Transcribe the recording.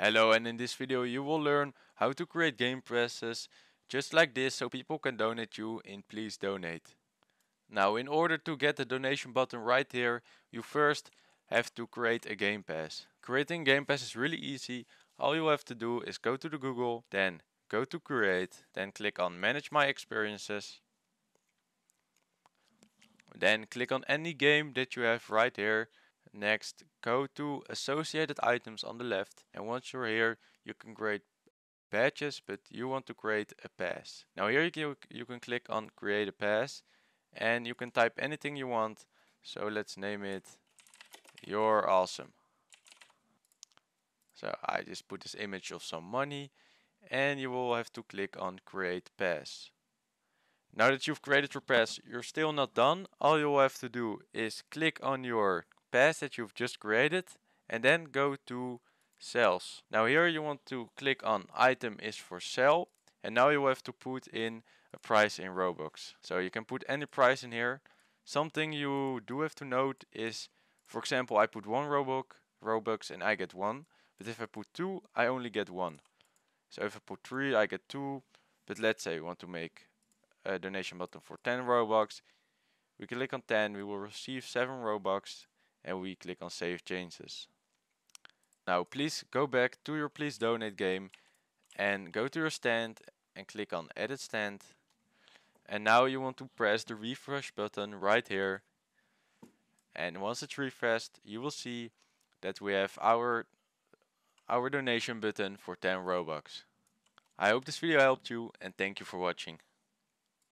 Hello and in this video you will learn how to create game passes just like this so people can donate you in please donate. Now in order to get the donation button right here you first have to create a game pass. Creating game pass is really easy. All you have to do is go to the Google, then go to create, then click on manage my experiences. Then click on any game that you have right here Next, go to associated items on the left and once you're here you can create badges but you want to create a pass. Now here you can, you can click on create a pass and you can type anything you want. So let's name it you're awesome. So I just put this image of some money and you will have to click on create pass. Now that you've created your pass, you're still not done. All you'll have to do is click on your pass that you've just created and then go to sales. Now here you want to click on item is for sale and now you have to put in a price in Robux. So you can put any price in here. Something you do have to note is for example I put one Robux, Robux and I get one but if I put two I only get one. So if I put three I get two but let's say we want to make a donation button for 10 Robux we click on 10 we will receive 7 Robux and we click on save changes. Now please go back to your please donate game and go to your stand and click on edit stand and now you want to press the refresh button right here and once it's refreshed you will see that we have our our donation button for 10 Robux. I hope this video helped you and thank you for watching.